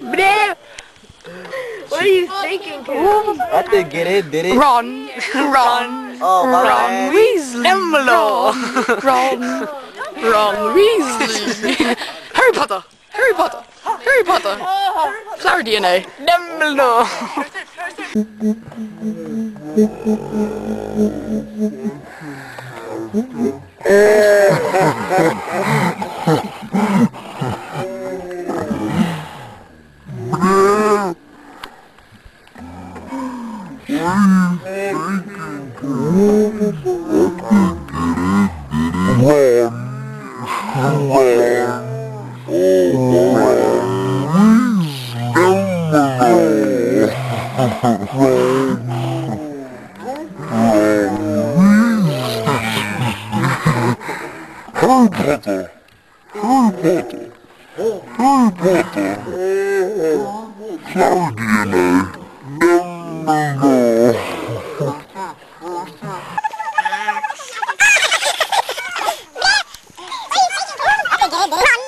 Blue. What are you thinking, kid? I didn't get it, did it? Ron, Ron, Oh, my Ron bad. Weasley, Ron, Ron, Ron Weasley, Harry Potter, Harry Potter, Harry Potter, Flower DNA, Dumbledore. Harry Potter. Harry 넌